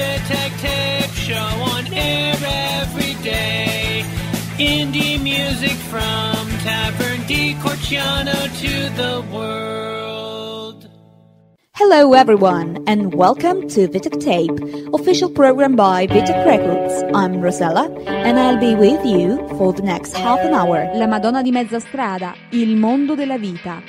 Vitek Tape Show on air every day. Indie music from Tavern di Corciano to the world. Hello everyone and welcome to Vitek Tape, official program by Vitek Records. I'm Rosella and I'll be with you for the next half an hour. La Madonna di mezza strada, il mondo della vita.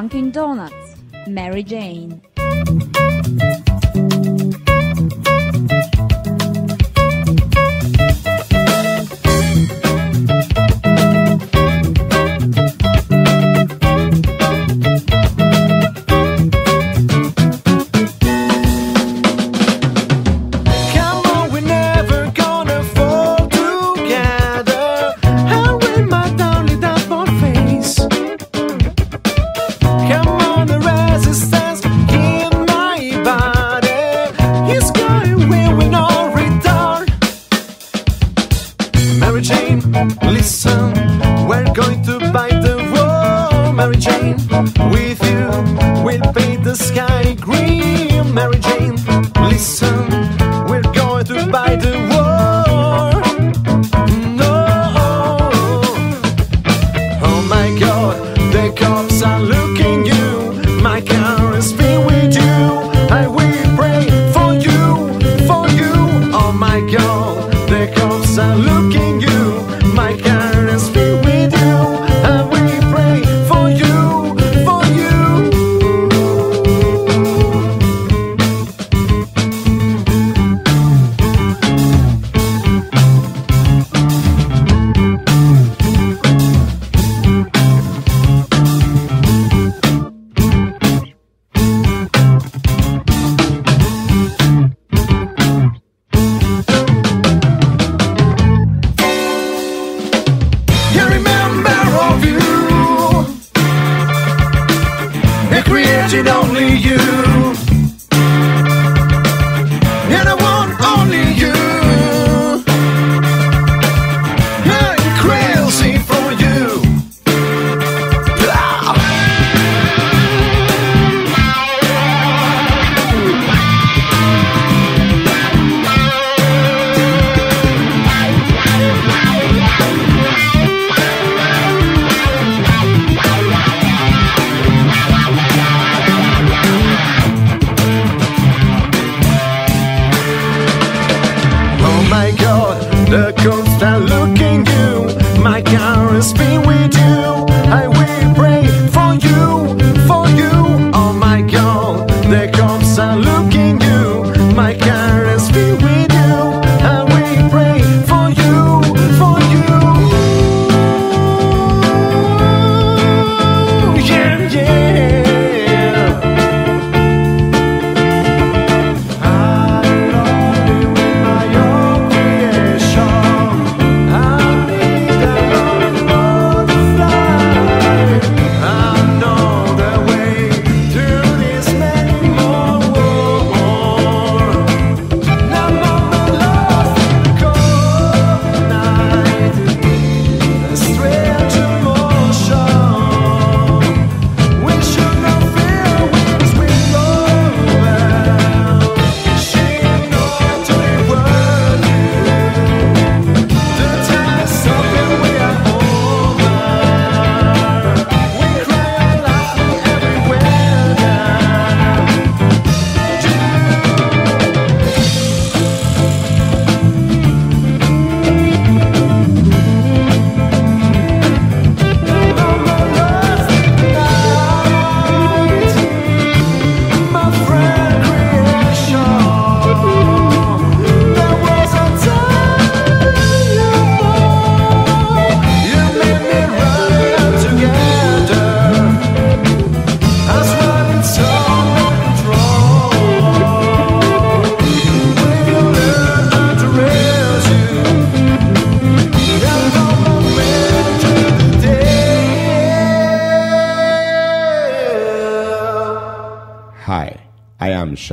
Dunkin' Donuts, Mary Jane. I'm looking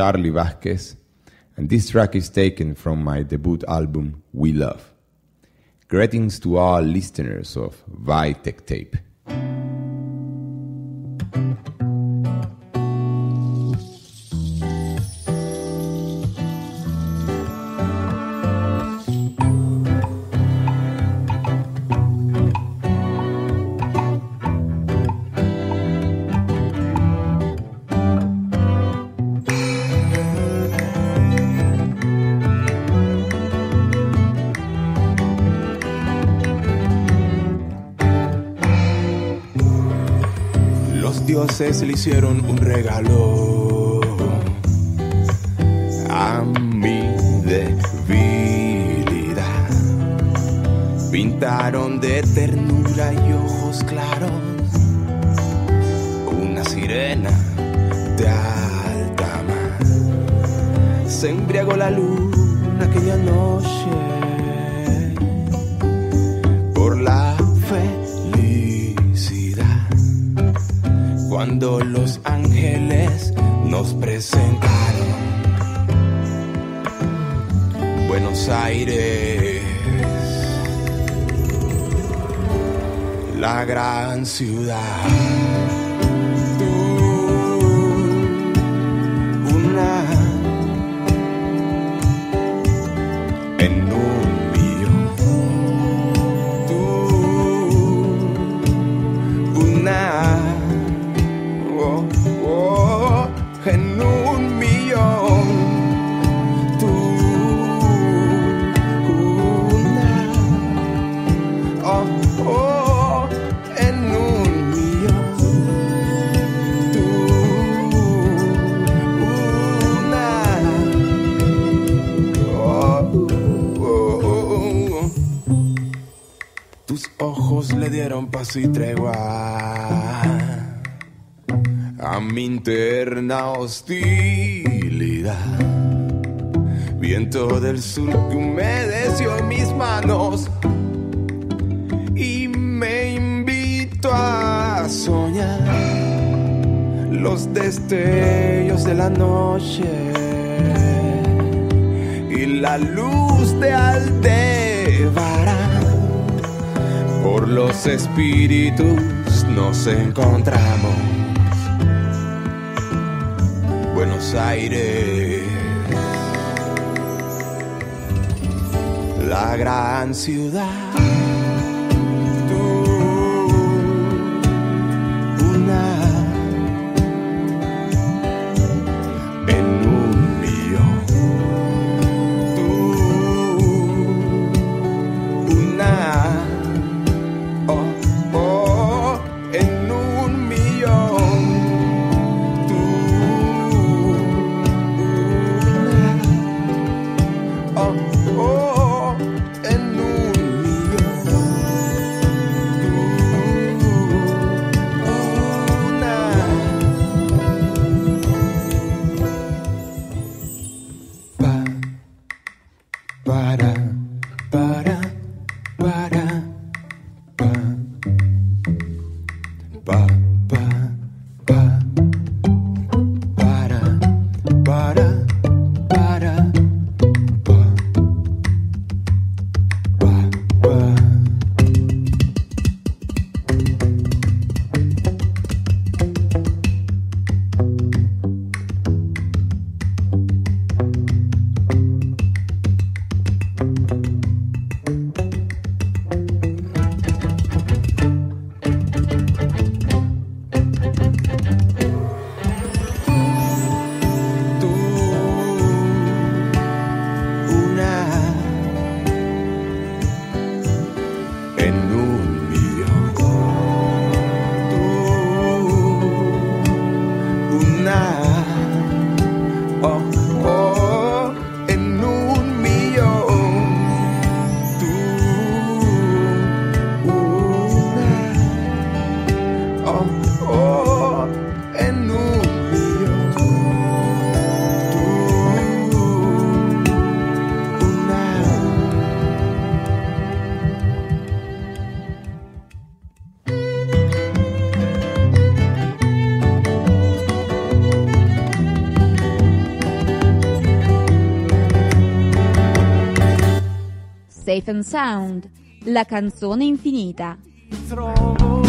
Charlie Vasquez, and this track is taken from my debut album, We Love. Greetings to all listeners of Vitech Tape. Dioses le hicieron un regalo a mi debilidad. Pintaron de ternura y ojos claros una sirena de alta mar. Se embriagó la luna aquella noche por la Cuando los ángeles nos presentaron Buenos Aires, la gran ciudad. Hostilidad. Viento del sur que humedeció mis manos y me invito a soñar los destellos de la noche y la luz de Aldebarán. Por los espíritus nos encontramos. Buenos Aires, la gran ciudad. And Sound, la canzone infinita. trovo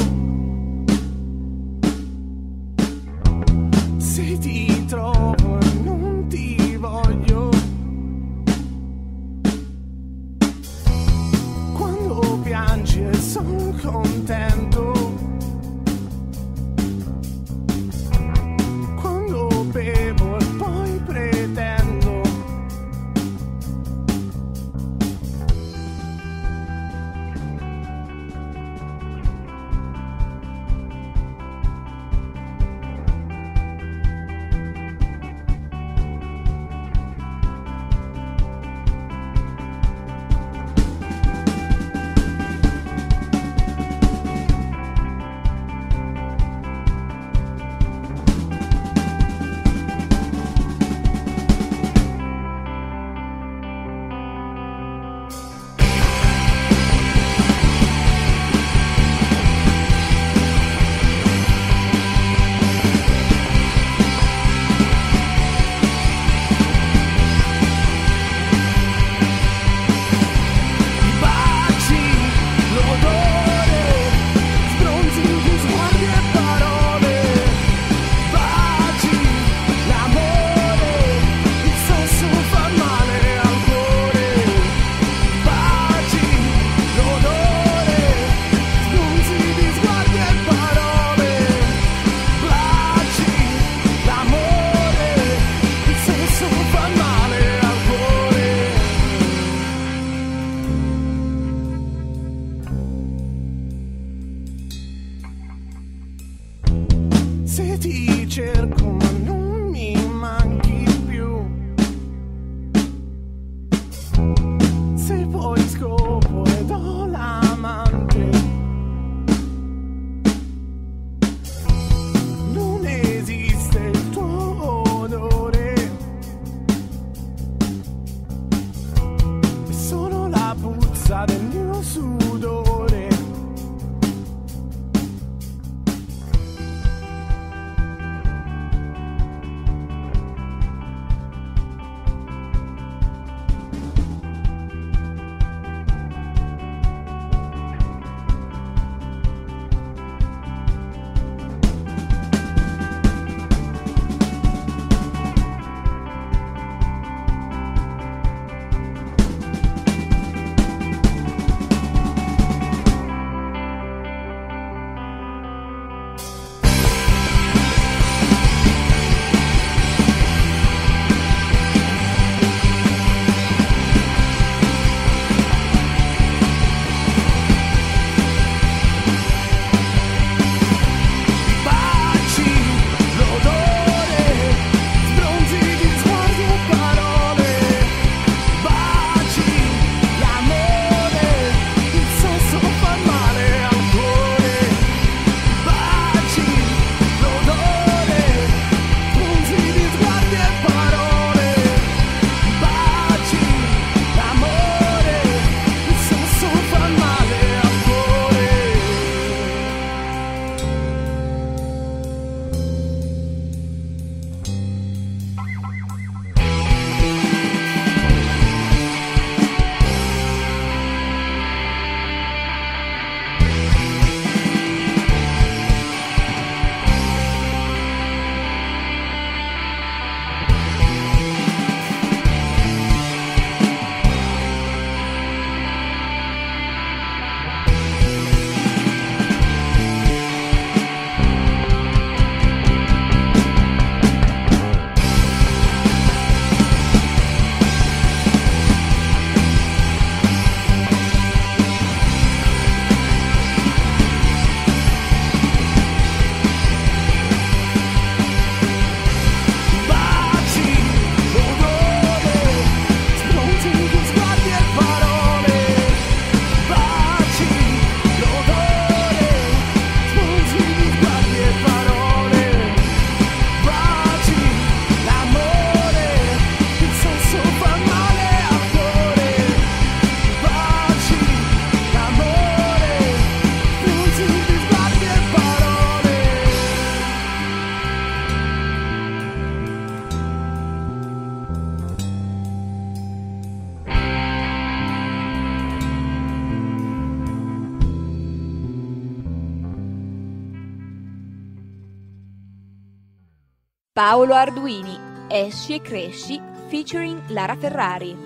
Paolo Arduini, Esci e cresci, featuring Lara Ferrari.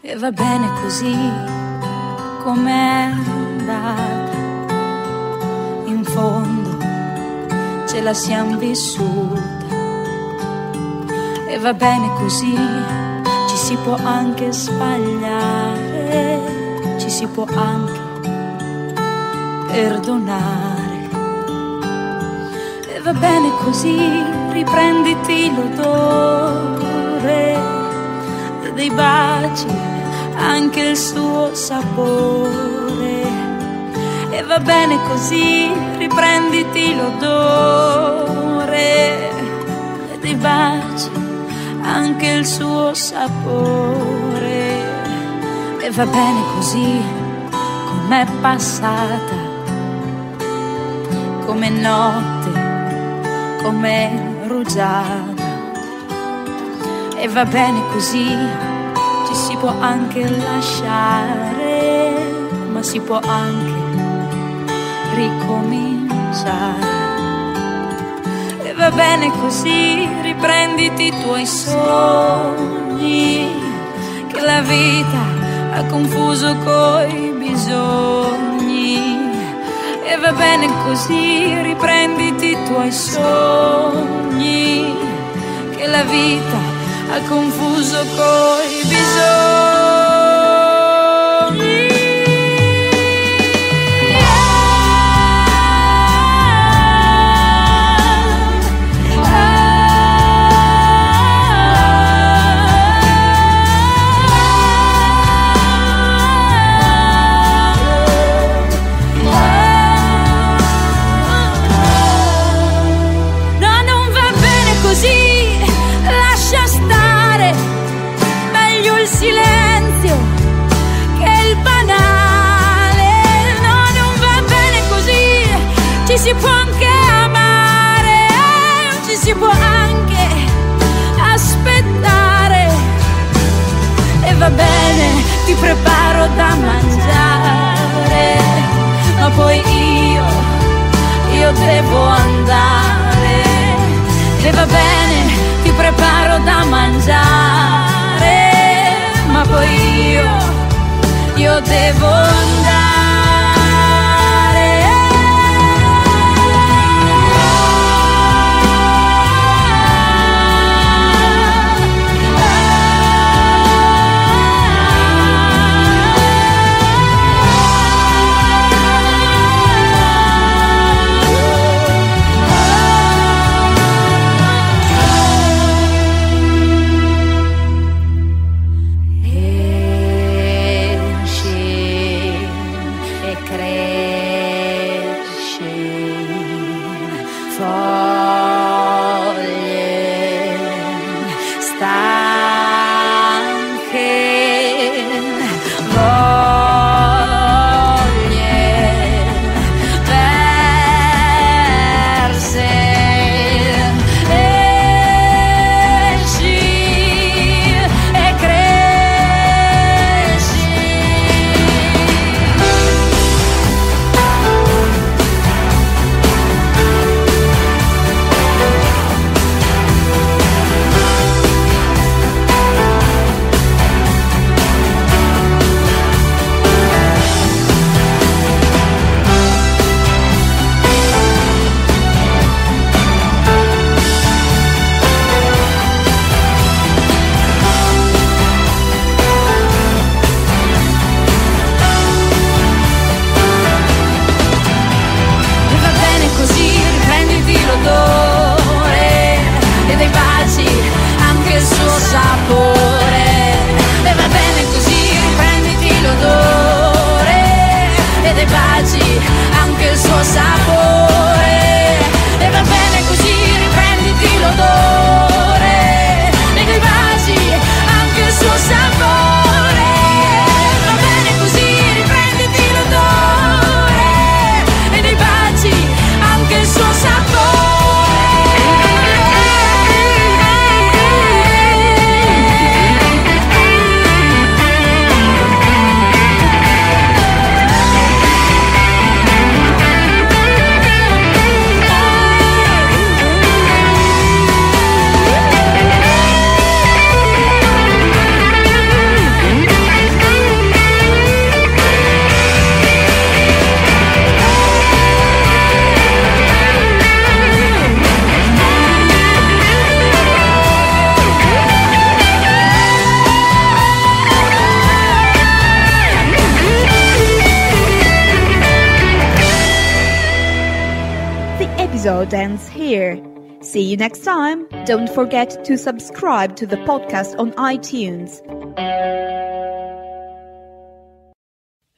E va bene così com'è andata. In fondo la siamo vissuta. E va bene così, ci si può anche sbagliare, ci si può anche perdonare. E va bene così, riprenditi l'odore dei baci, anche il suo sapore. Va bene così, riprenditi l'odore dei baci, anche il suo sapore. E va bene così, com'è passata, come notte, come rugiada e va bene così, ci si può anche lasciare, ma si può anche ricominciare. E va bene così, riprenditi i tuoi sogni, che la vita ha confuso coi bisogni. E va bene così, riprenditi i tuoi sogni, che la vita ha confuso coi bisogni. Si può anche amare, ci si può anche aspettare. E va bene, ti preparo da mangiare, ma poi io, io devo andare. E va bene, ti preparo da mangiare, ma poi io, io devo Esci See you next time. Don't forget to subscribe to the podcast on iTunes.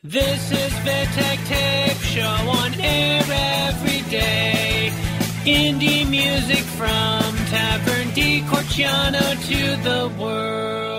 This is Vitec Tape Show on air every day. Indie music from Tavern di Corciano to the world.